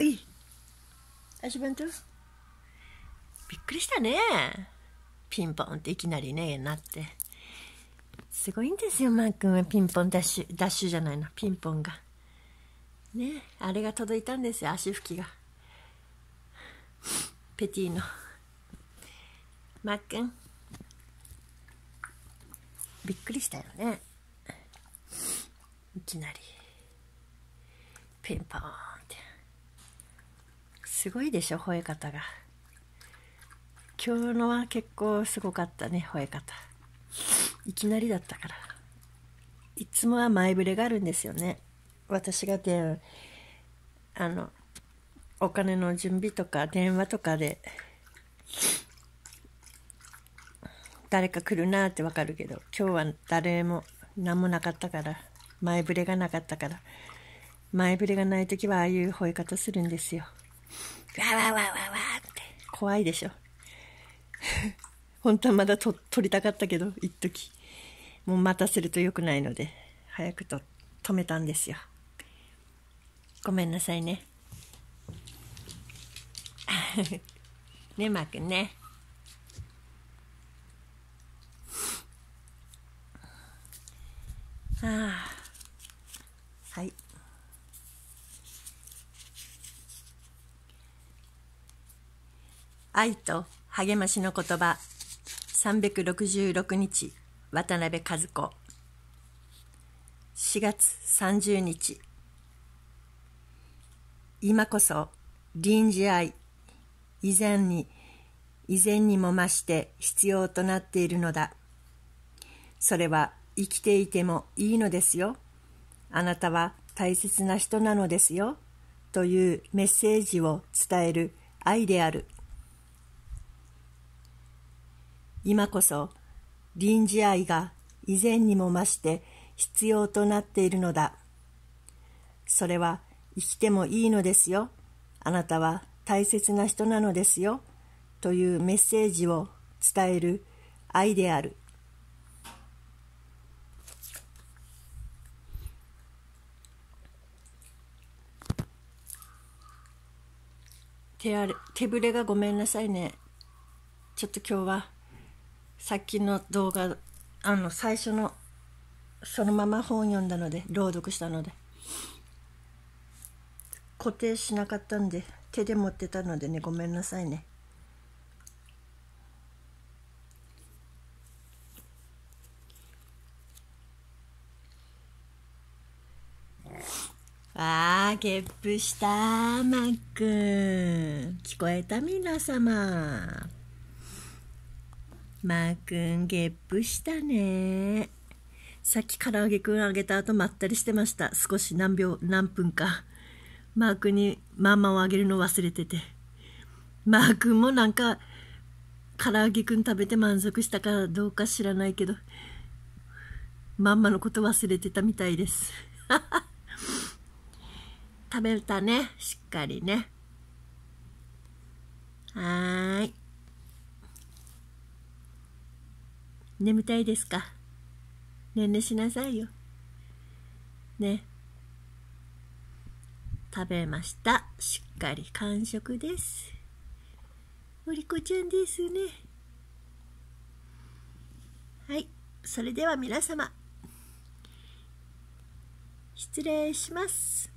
うい。足弁当びっくりしたね。ピンポンっていきなりねなって。すごいんですよマー君は。ピンポンダッシュダッシュじゃないのピンポンが。ねあれが届いたんですよ足拭きが。ペティの。マー君。びっくりしたよね。いきなり。ピンポン。ってすごいでしょ吠え方が。今日のは結構すごかったね吠え方。いきなりだったから。いつもは前触れがあるんですよね。私が電あのお金の準備とか電話とかで誰か来るなってわかるけど今日は誰も何もなかったから前触れがなかったから前触れがない時はああいう吠え方するんですよ。わわわわわって。怖いでしょ。本当はまだと撮りたかったけど一時。もう待たせると良くないので早くと止めたんですよ。ごめんなさいね。ねマー君ね。ああはい。愛と励ましの言葉。366日渡辺和子。4月30日。今こそ臨時愛。以前に以前にも増して必要となっているのだ。それは生きていてもいいのですよ。あなたは大切な人なのですよ。というメッセージを伝える愛である。今こそ臨時愛が以前にも増して必要となっているのだ。それは生きてもいいのですよ。あなたは大切な人なのですよ。というメッセージを伝える愛である。手あれ手ぶれがごめんなさいね。ちょっと今日はさっきの動画あの最初のそのまま本読んだので朗読したので。固定しなかったんで手で持ってたのでねごめんなさいね。あーゲップしたマック聞こえた？皆様。マー君ゲップしたね。さっき唐揚げくんあげた後まったりしてました。少し何秒何分か。マー君にママをあげるの忘れてて。マー君もなんか唐揚げくん食べて満足したかどうか知らないけどママのこと忘れてたみたいです。食べたね。しっかりねはーい眠たいですか？ねんねしなさいよ。ね。食べました。しっかり完食です。おりこちゃんですね。はい。それでは皆様。失礼します。